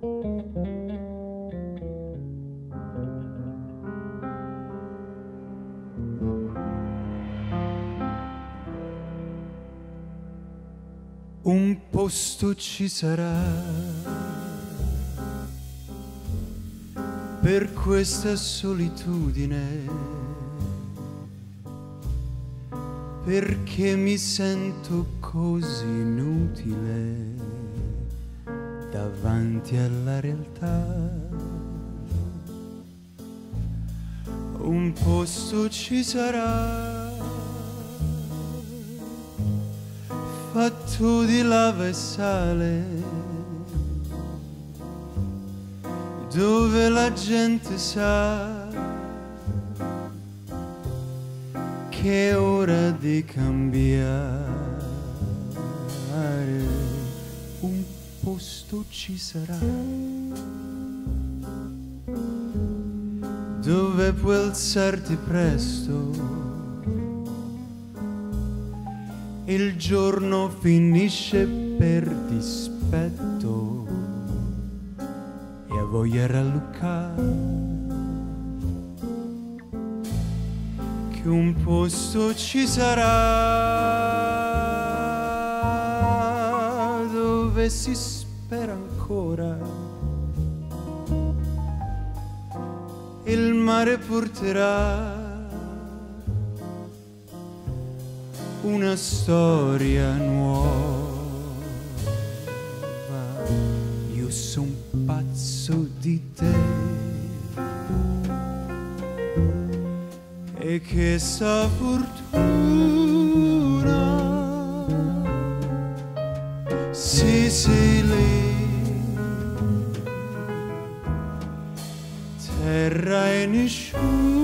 Un posto ci sarà per questa solitudine perché mi sento così inutile davanti alla realtà. Un posto ci sarà fatto di lava e sale dove la gente sa che è ora di cambiare. Posto ci sarà dove puoi alzarti presto. Il giorno finisce per dispetto e a voglia rallucare. che un posto ci sarà dove si ancora. Il mare porterà una storia nuova. Io son pazzo di te. e che sa fortuna 树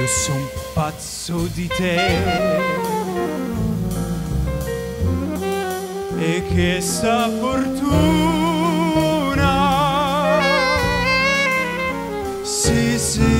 Io son pazzo di te. E che sa fortuna. Sì sì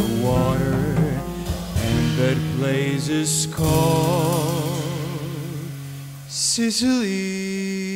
blazes called Sicily.